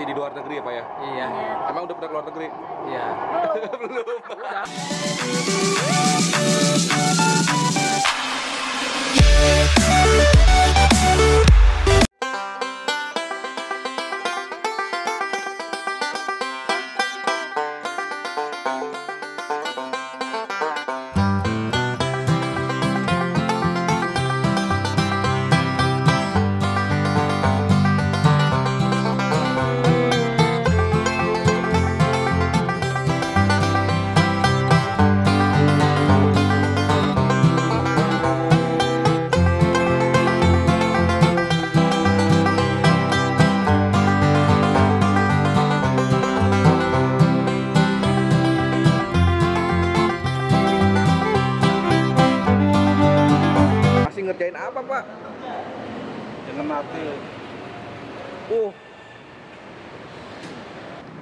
Seperti di luar negeri ya Pak ya? Iya. Emang udah pernah keluar negeri? Iya. Belum. Ngerjain apa Pak? Jangan mati. Uh.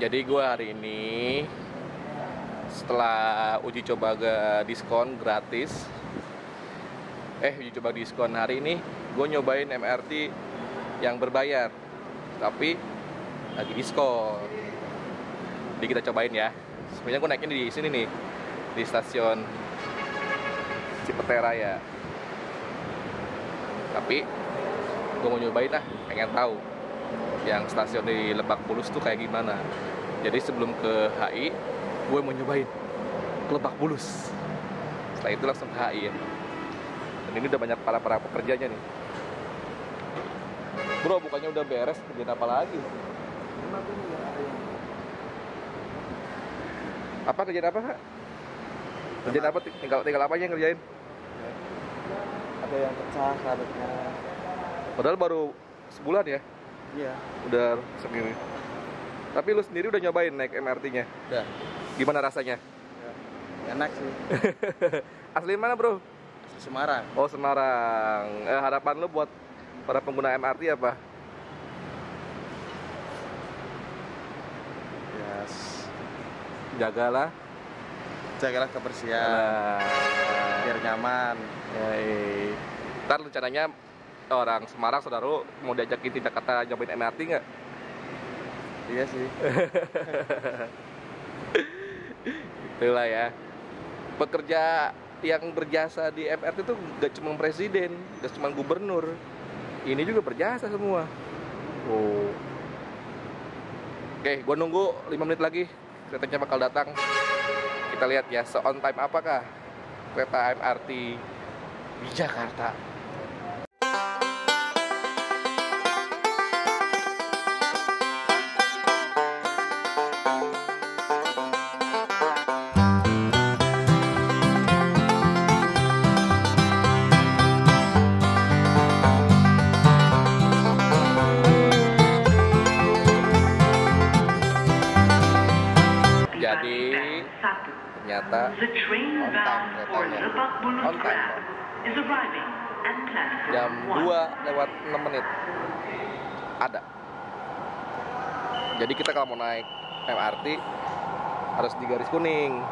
Jadi gue hari ini setelah uji coba ke diskon gratis, eh uji coba diskon hari ini gue nyobain MRT yang berbayar, tapi lagi diskon. Jadi kita cobain ya. Sebenarnya gue naiknya di sini nih, di stasiun Cipete Raya. Tapi gue mau nyobain lah, pengen tahu yang stasiun di Lebak Bulus tuh kayak gimana. Jadi sebelum ke HI, gue mau nyobain ke Lebak Bulus. Setelah itu langsung ke HI ya. Dan ini udah banyak para para pekerjanya nih. Bro, bukannya udah beres kerjaan apa lagi? Apa kerjaan apa? Kerjaan apa? Tinggal tinggal apa aja yang ngerjain? Ada yang pecah karetnya. Padahal baru sebulan ya, Iya. udah segini. Tapi lu sendiri udah nyobain naik MRT-nya? Udah. Gimana rasanya? Enak sih. Asli mana bro? Semarang. Oh Semarang. Eh, harapan lu buat para pengguna MRT apa? Ya. s- Jagalah. Jagalah kebersihan. Nah, Biar nyaman. ya, eh. Ntar rencananya orang Semarang saudara mau diajakin tidak kata nyobain MRT nggak? Iya sih. Itulah ya. Pekerja yang berjasa di MRT itu gak cuma presiden, gak cuma gubernur. Ini juga berjasa semua. Oh. Oke, gua nunggu 5 menit lagi. Keretanya bakal datang. Kita lihat ya, se-on time apakah kereta MRT di Jakarta. Train on time bound for keretanya. On time, platform jam 1. 2 lewat 6 menit. Ada. Jadi kita kalau mau naik MRT harus di garis kuning.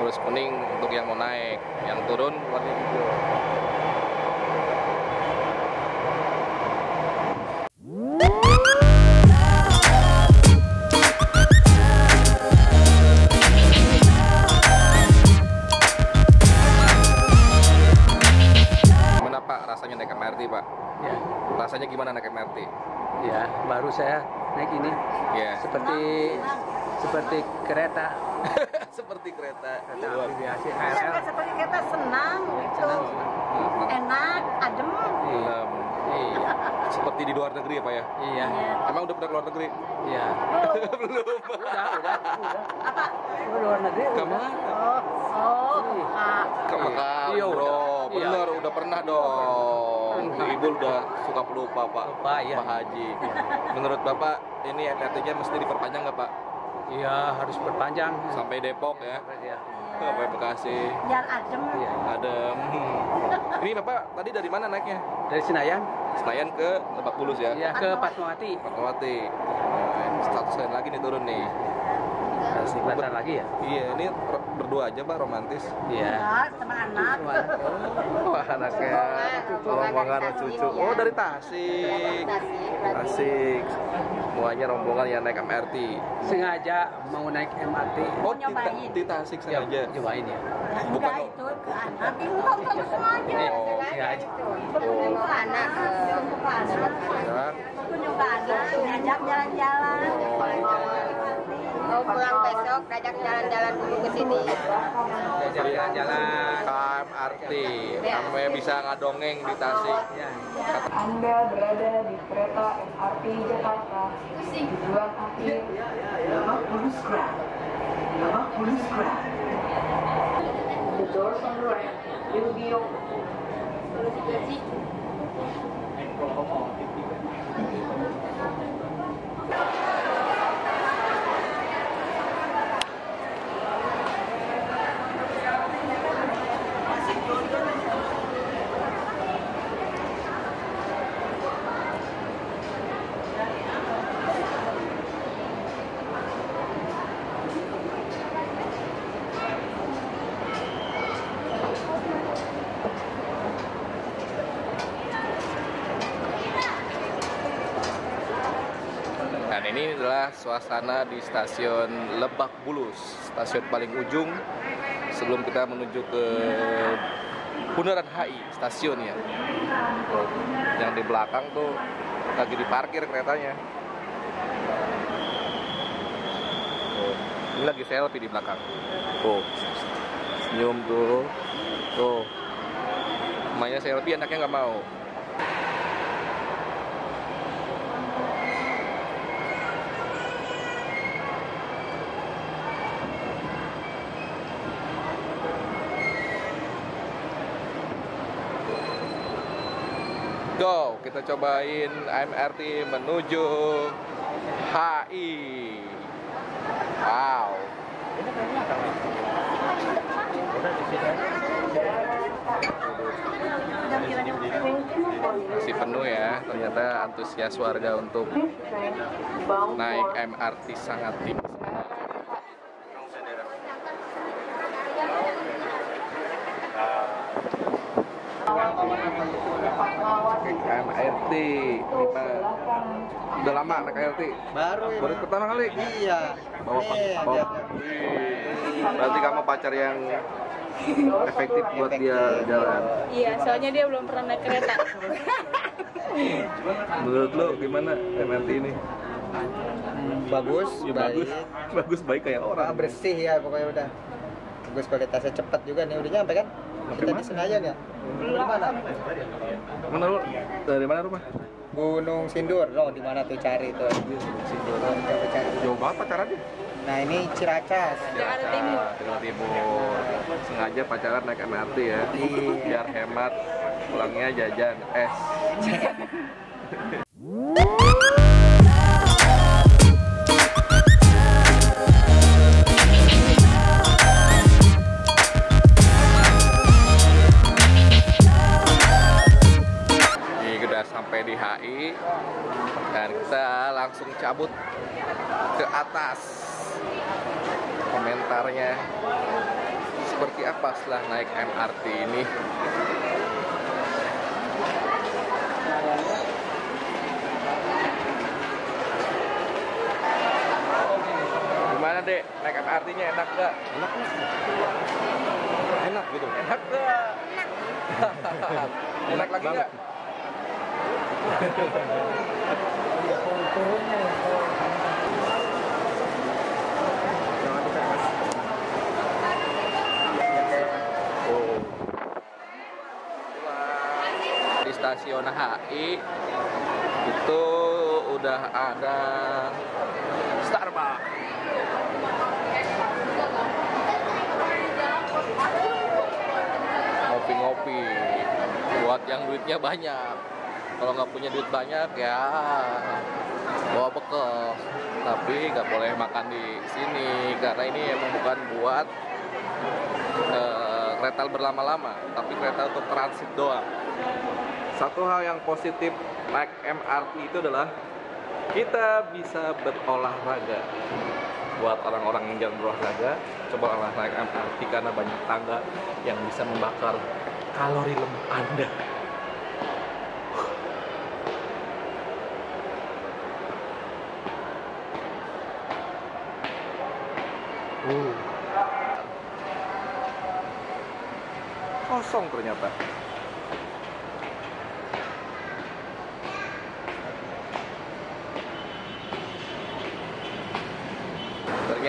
Garis kuning untuk yang mau naik. Yang turun warna hijau naik ini ya seperti seperti kereta seperti kereta kereta luar biasa Ya, KRL. kan seperti kita senang gitu. Senang, senang. Enak, adem. Iya. Dalam- Iya. seperti di luar negeri ya pak ya Iya. emang udah pernah keluar negeri Iya. belum Udah, udah, udah. Apa? Udah luar negeri. udah. ke mana Oh, oh, ah, ke Mekah Iya, bro udah. Iya. bener udah pernah dong ibu udah suka pelupa pak. Lupa, iya. Pak Haji. Menurut bapak ini MRT-nya mesti diperpanjang nggak pak? Iya, harus berpanjang. sampai Depok ya? Iya. sampai Bekasi. Biar adem. Iya. adem. Ini bapak tadi dari mana naiknya? Dari Senayan, Senayan ke Lebak Bulus ya? Ya ke Fatmawati. Fatmawati. Nah, satu sekali lagi nih turun nih Masih pacar lagi ya? Iya, ini berdua aja mbak romantis. Iya. Ya, sama anak. Wah anaknya rombongan cucu. Oh dari Tasik. Tasik. Semuanya rombongan yang naik MRT. Sengaja mau naik MRT. Oh nyobain. di Tasik Ya, sengaja. cobain ya. Bukan Enggak itu ke anak. Enggak, enggak sengaja. Oh, Sengaja. oh. Ke anak. Ke anak. Ya. Aku nyoba anak. Ngajak jalan-jalan. Mau pulang besok, ajak jalan-jalan dulu ke sini. Diajak jalan-jalan. KMRT. Namanya bisa ngadongeng di Tasik. Ya. Anda berada di kereta MRT Jakarta. Tujuan akhir Bulus Grab. Lebak Bulus Grab. The doors on the right will be open. Dan ini adalah suasana di stasiun Lebak Bulus, stasiun paling ujung sebelum kita menuju ke Bundaran HI stasiunnya. Tuh, Yang di belakang tuh lagi diparkir keretanya. Ini lagi selfie di belakang. Tuh, senyum tuh. Tuh, namanya selfie anaknya nggak mau. Go, kita cobain MRT menuju HI. Wow. Masih penuh ya, ternyata antusias warga untuk naik MRT sangat tinggi. MRT, kita udah lama naik MRT. Baru Baru pertama kali. Iya. Bawa pak, Iya, bawa. Berarti kamu pacar yang efektif buat dia jalan. Iya, soalnya dia belum pernah naik kereta. Menurut lo gimana MRT ini? Bagus, Ya, baik. bagus, bagus baik kayak orang. bersih ya pokoknya udah. Bagus kualitasnya cepat juga nih. Udah nyampe kan? Kita di Senayan ya? Di mana? Mana lu? Dari mana rumah? Gunung Sindur. Loh, di mana tuh cari tuh? Sindur. Coba cari. Jauh banget pacarannya. Nah, ini Ciracas. Jakarta Timur. Jakarta Timur. Sengaja pacaran naik MRT ya. Iya. Biar hemat. Pulangnya jajan es. Komentarnya seperti apa setelah naik MRT ini? Gimana dek? Naik MRT-nya enak gak? Enak Enak gitu? Enak gak? enak lagi gak? stasiun HI itu udah ada Starbucks. Ngopi-ngopi buat yang duitnya banyak. Kalau nggak punya duit banyak ya bawa bekal. Tapi nggak boleh makan di sini karena ini emang bukan buat eh, kereta berlama-lama, tapi kereta untuk transit doang. Satu hal yang positif naik MRT itu adalah kita bisa berolahraga. buat orang-orang yang jalan berolahraga coba lah naik MRT karena banyak tangga yang bisa membakar kalori lemak anda Uh. kosong ternyata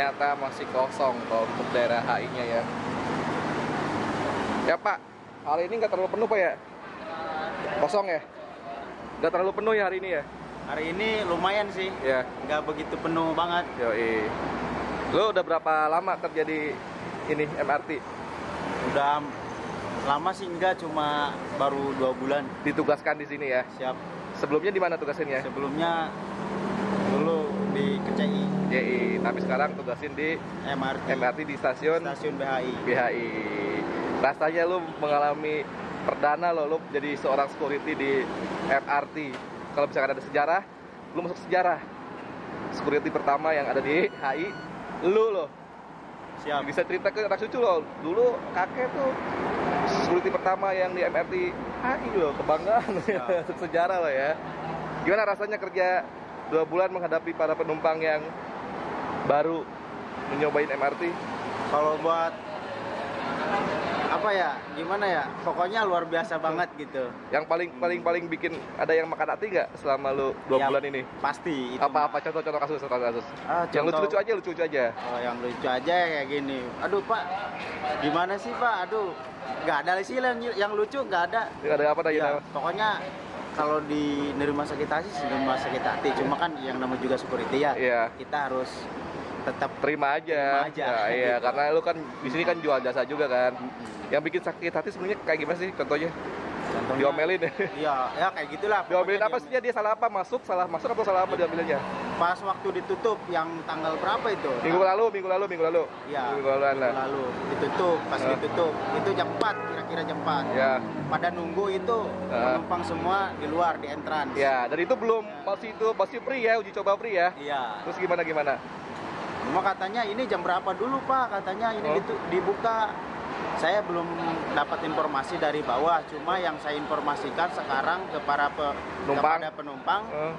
ternyata masih kosong kalau untuk daerah HI-nya ya. Ya Pak, hari ini nggak terlalu penuh Pak ya? Kosong ya? Nggak terlalu penuh ya hari ini ya? Hari ini lumayan sih, Ya, nggak begitu penuh banget. yoi. Lo udah berapa lama kerja di ini MRT? Udah lama sih enggak, cuma baru dua bulan. Ditugaskan di sini ya? Siap. Sebelumnya di mana tugasinnya? Sebelumnya di KCI YI, tapi sekarang tugasin di MRT, MRT di stasiun stasiun BHI. BHI. Rasanya lu mengalami perdana lo, lu jadi seorang security di MRT. Kalau misalkan ada sejarah, lu masuk sejarah. Security pertama yang ada di HI, lu loh. Siap. Bisa cerita ke anak cucu lo, dulu kakek tuh security pertama yang di MRT HI loh, kebanggaan sejarah lo ya. Gimana rasanya kerja dua bulan menghadapi para penumpang yang baru menyobain MRT? Kalau buat apa ya? Gimana ya? Pokoknya luar biasa banget gitu. Yang paling paling paling bikin ada yang makan hati nggak selama lu dua Ya, bulan ini? Pasti itu. Apa apa contoh-contoh kasus contoh kasus? Ah, Yang contoh- lucu-lucu aja, lucu-lucu aja. Oh, yang lucu aja kayak gini. Aduh, Pak. Gimana sih, Pak? Aduh. nggak ada sih yang, yang lucu, nggak ada. Ini ada apa dah Ya, ya? pokoknya kalau di rumah sakit hati sih dari rumah sakit hati. Cuma kan yang namanya juga security ya. Iya. Kita harus tetap Terima aja. Terima aja. Ya, iya, karena lu kan di sini kan jual jasa juga kan. Mm-mm. Yang bikin sakit hati sebenarnya kayak gimana sih contohnya? Contohnya- Diomelin ya? Iya, ya kayak gitulah. Diomelin apa sih dia? Dia salah apa? Masuk, salah masuk atau salah apa diomelinnya? Pas waktu ditutup yang tanggal berapa itu? Minggu lalu, minggu lalu, minggu lalu. Iya. Minggu lalu. Minggu lalu ditutup, pas Ah. ditutup itu jam 4 kira-kira jam 4. Ya, Pada nunggu itu Ah. penumpang semua di luar di entrance. ya. Dan itu belum masih itu masih free ya, uji coba free ya. Iya. Terus gimana gimana? Cuma katanya ini jam berapa dulu Pak? Katanya ini Oh. dibuka. Saya belum dapat informasi dari bawah. Cuma yang saya informasikan sekarang ke para pe- Penumpang. kepada penumpang. Eh,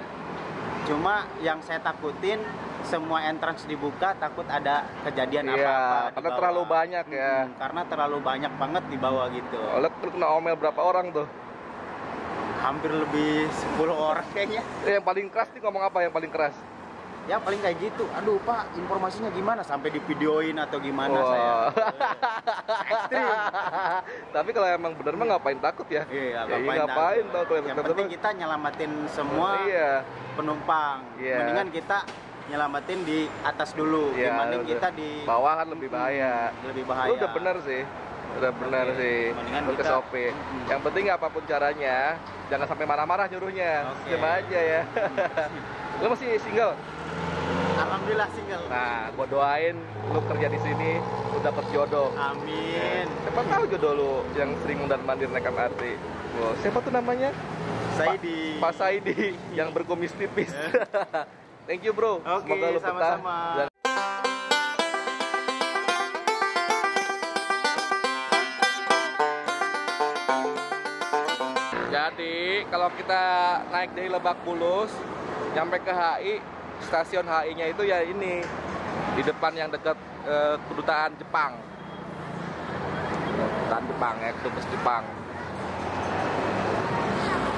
Cuma yang saya takutin semua entrance dibuka takut ada kejadian Iya, apa-apa. di karena bawah. terlalu banyak ya. Mm, karena terlalu banyak banget di bawah gitu. Lo lu kena omel berapa orang tuh? Hampir lebih 10 orang kayaknya. Eh, yang paling keras nih ngomong apa yang paling keras? Ya paling kayak gitu. Aduh Pak, informasinya gimana? Sampai divideoin atau gimana Wah. saya? Ekstrim. Tapi kalau emang bener mah ngapain takut ya? Iya, Ya, ngapain, ngapain takut. tau kalau Yang penting kita nyelamatin semua Iya, penumpang. Iya. Mendingan kita nyelamatin di atas dulu Iya, dibanding kita di bawah kan lebih bahaya. lebih bahaya. Lu udah bener sih. Udah bener Oke, sih. mendingan Untuk SOP. Mm-mm. Yang penting apa pun caranya, jangan sampai marah-marah nyuruhnya. Oke. Diam aja ya. Lu masih single? Alhamdulillah single. Nah, gua doain lu kerja di sini lu dapet jodoh. Amin. Siapa tahu jodoh lu yang sering mundar mandir naik MRT. Wah, siapa tuh namanya? Saya di Pak Saidi yang berkumis tipis. Thank you bro. Oke, Semoga lu betah. sama-sama. Dan- Jadi kalau kita naik dari Lebak Bulus nyampe ke HI, stasiun HI-nya itu ya ini di depan yang dekat eh, kedutaan Jepang. Kedutaan Jepang ya, kedubes Jepang.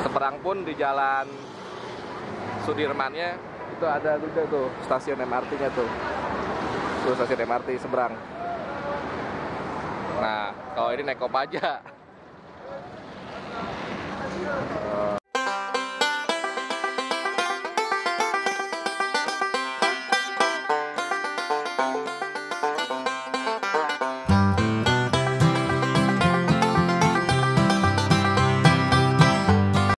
Seberang pun di jalan Sudirman nya itu ada juga tuh stasiun MRT-nya tuh. Tuh stasiun MRT seberang. Nah, kalau ini naik kopaja.